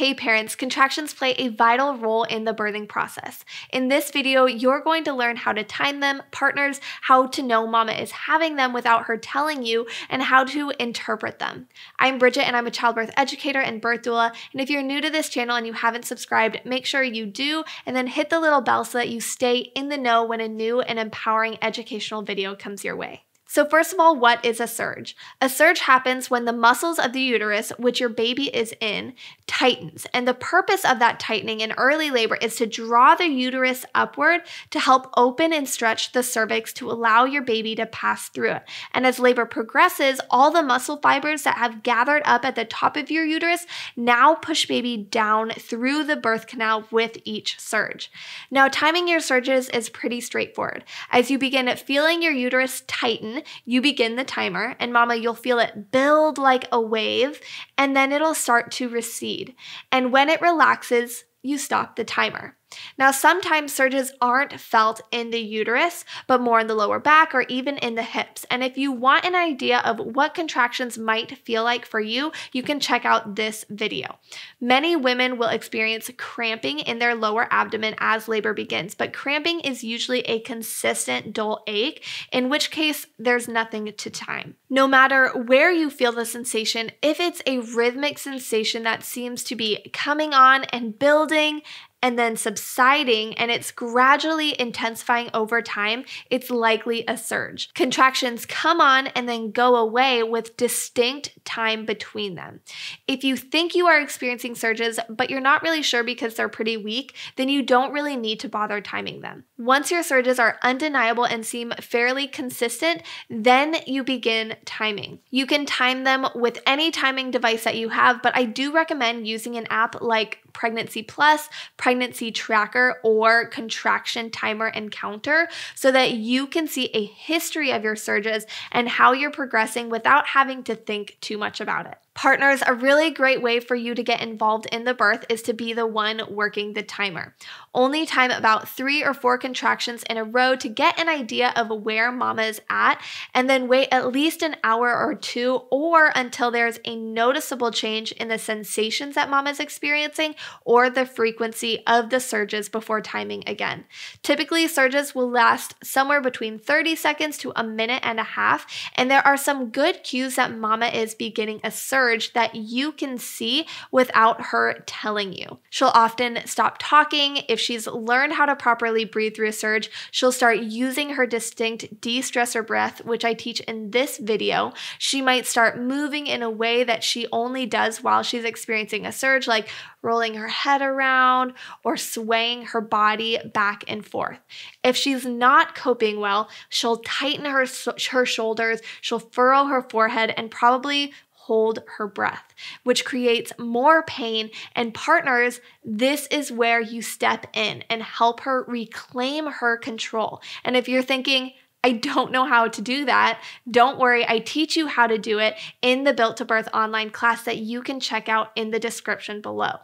Hey parents, contractions play a vital role in the birthing process. In this video, you're going to learn how to time them, partners, how to know mama is having them without her telling you, and how to interpret them. I'm Bridget and I'm a childbirth educator and birth doula. And if you're new to this channel and you haven't subscribed, make sure you do and then hit the little bell so that you stay in the know when a new and empowering educational video comes your way. So, first of all, what is a surge? A surge happens when the muscles of the uterus, which your baby is in, tightens. And the purpose of that tightening in early labor is to draw the uterus upward to help open and stretch the cervix to allow your baby to pass through it. And as labor progresses, all the muscle fibers that have gathered up at the top of your uterus now push baby down through the birth canal with each surge. Now, timing your surges is pretty straightforward. As you begin feeling your uterus tighten, you begin the timer, and mama, you'll feel it build like a wave, and then it'll start to recede. And when it relaxes, you stop the timer. Now, sometimes surges aren't felt in the uterus, but more in the lower back or even in the hips. And if you want an idea of what contractions might feel like for you, you can check out this video. Many women will experience cramping in their lower abdomen as labor begins, but cramping is usually a consistent dull ache, in which case there's nothing to time. No matter where you feel the sensation, if it's a rhythmic sensation that seems to be coming on and building and then subsiding and it's gradually intensifying over time, it's likely a surge. Contractions come on and then go away with distinct time between them. If you think you are experiencing surges, but you're not really sure because they're pretty weak, then you don't really need to bother timing them. Once your surges are undeniable and seem fairly consistent, then you begin timing. You can time them with any timing device that you have, but I do recommend using an app like Pregnancy Plus, Pregnancy tracker, or Contraction Timer and Counter so that you can see a history of your surges and how you're progressing without having to think too much about it. Partners, a really great way for you to get involved in the birth is to be the one working the timer. Only time about three or four contractions in a row to get an idea of where mama is at, and then wait at least an hour or two or until there's a noticeable change in the sensations that mama is experiencing or the frequency of the surges before timing again. Typically, surges will last somewhere between 30 seconds to a minute and a half, and there are some good cues that mama is beginning a surge that you can see without her telling you. She'll often stop talking. If she's learned how to properly breathe through a surge, she'll start using her distinct de stressor breath, which I teach in this video. She might start moving in a way that she only does while she's experiencing a surge, like rolling her head around or swaying her body back and forth. If she's not coping well, she'll tighten her, her shoulders, she'll furrow her forehead, and probably hold her breath, which creates more pain. And partners, this is where you step in and help her reclaim her control. And if you're thinking, I don't know how to do that. Don't worry, I teach you how to do it in the Built to Birth online class that you can check out in the description below.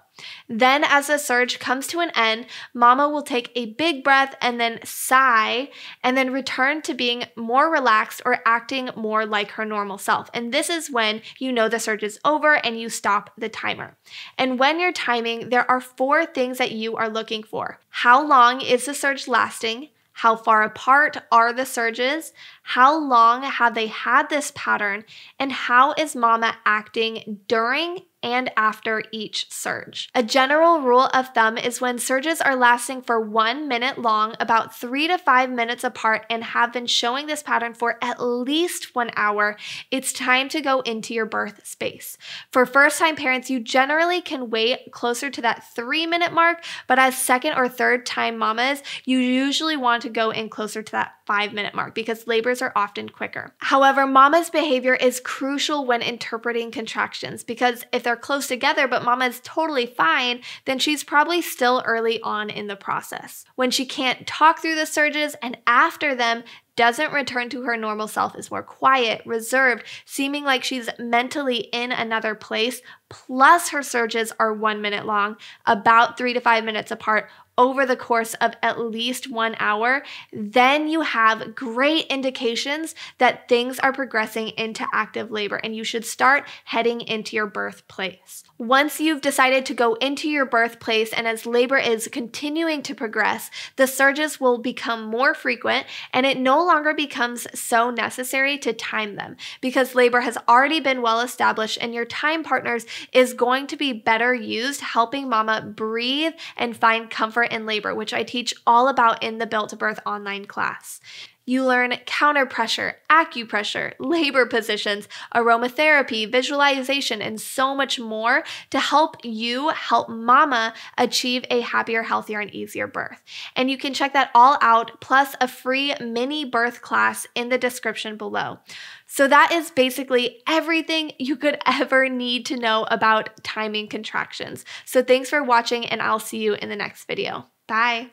Then, as the surge comes to an end, mama will take a big breath and then sigh, and then return to being more relaxed or acting more like her normal self. And this is when you know the surge is over and you stop the timer. And when you're timing, there are four things that you are looking for how long is the surge lasting? How far apart are the surges? How long have they had this pattern? And how is mama acting during and after each surge. A general rule of thumb is when surges are lasting for one minute long, about three to five minutes apart, and have been showing this pattern for at least one hour, it's time to go into your birth space. For first time parents, you generally can wait closer to that three minute mark, but as second or third time mamas, you usually want to go in closer to that five minute mark because labors are often quicker. However, mama's behavior is crucial when interpreting contractions because if they're close together but mama is totally fine, then she's probably still early on in the process. When she can't talk through the surges and after them, doesn't return to her normal self, is more quiet, reserved, seeming like she's mentally in another place, plus her surges are one minute long, about three to five minutes apart over the course of at least one hour, then you have great indications that things are progressing into active labor and you should start heading into your birthplace. Once you've decided to go into your birthplace and as labor is continuing to progress, the surges will become more frequent and it no longer becomes so necessary to time them because labor has already been well established and your time partners is going to be better used helping mama breathe and find comfort in labor, which I teach all about in the Built to Birth online class. You learn counter pressure, acupressure, labor positions, aromatherapy, visualization, and so much more to help you help mama achieve a happier, healthier, and easier birth. And you can check that all out, plus a free mini birth class in the description below. So, that is basically everything you could ever need to know about timing contractions. So, thanks for watching, and I'll see you in the next video. Bye.